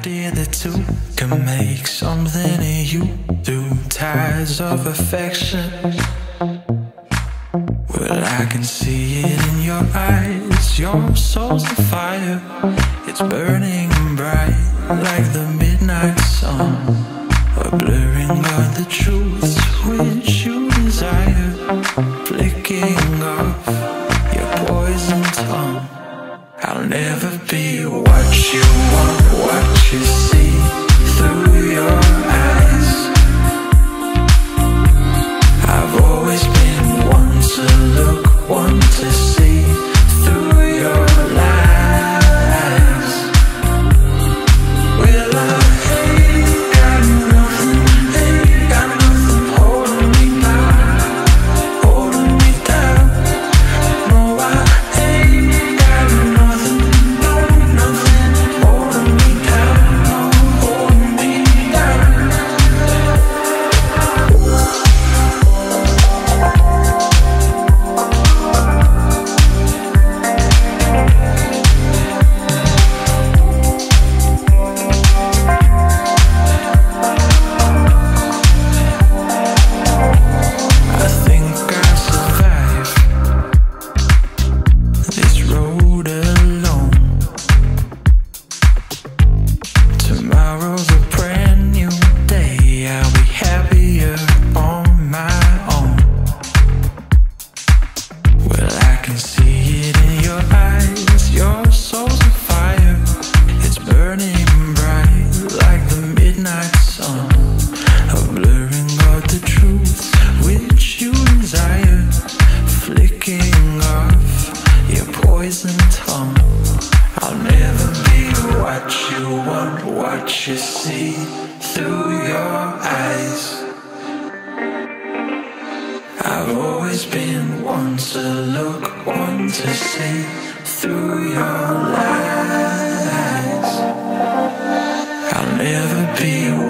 idea that two can make something of you through ties of affection. Well, I can see it in your eyes. Your soul's a fire, it's burning bright like the midnight sun. A blurring of the truths which you desire, flicking off. see through your eyes. I've always been one to look, one to see through your lies. I'll never be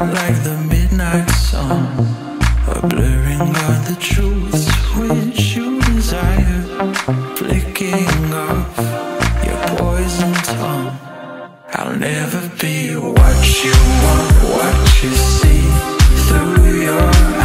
Like the midnight sun the truths which you desire. Flicking off your tongue. I'll never be what you want, what you see Through your